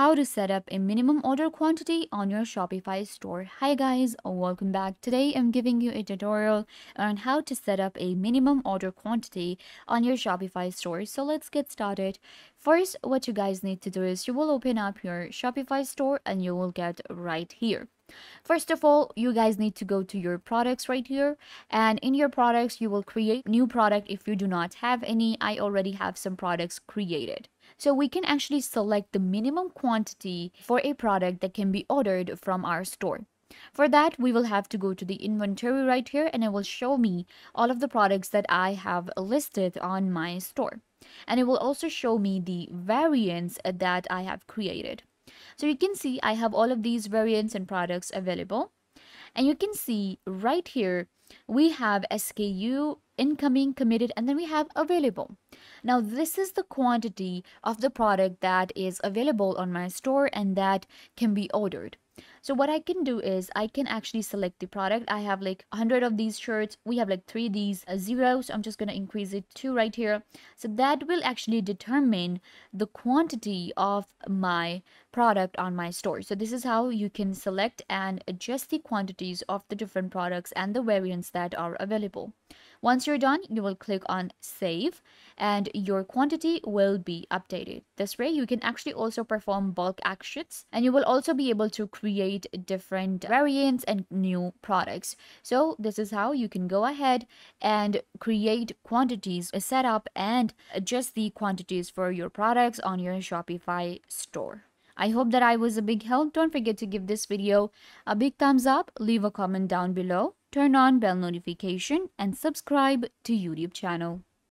how to set up a minimum order quantity on your Shopify store. Hi guys, welcome back. Today I'm giving you a tutorial on how to set up a minimum order quantity on your Shopify store. So let's get started. First, what you guys need to do is you will open up your Shopify store and you will get right here. First of all, you guys need to go to your products right here and in your products, you will create new product if you do not have any. I already have some products created. So we can actually select the minimum quantity for a product that can be ordered from our store. For that, we will have to go to the inventory right here and it will show me all of the products that I have listed on my store. And it will also show me the variants that I have created. So you can see I have all of these variants and products available. And you can see right here, we have SKU, incoming, committed, and then we have available. Now, this is the quantity of the product that is available on my store and that can be ordered. So what I can do is I can actually select the product. I have like 100 of these shirts. We have like three of these uh, zeros. So I'm just going to increase it to right here. So that will actually determine the quantity of my product on my store. So this is how you can select and adjust the quantities of the different products and the variants that are available. Once you're done, you will click on save and your quantity will be updated. This way you can actually also perform bulk actions and you will also be able to create different variants and new products. So this is how you can go ahead and create quantities, set up and adjust the quantities for your products on your Shopify store. I hope that I was a big help. Don't forget to give this video a big thumbs up, leave a comment down below, turn on bell notification and subscribe to YouTube channel.